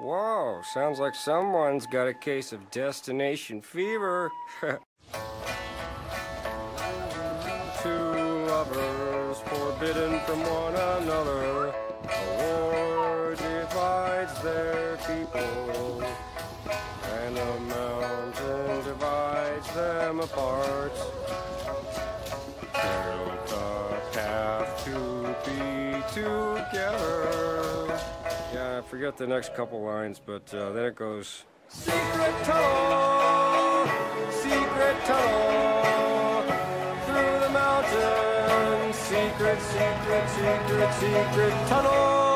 Whoa, sounds like someone's got a case of destination fever. Two lovers forbidden from one another. A war divides their people, and a mountain divides them apart. To be together. Yeah, I forget the next couple lines, but uh, then it goes. Secret tunnel, secret tunnel through the mountains. Secret, secret, secret, secret tunnel.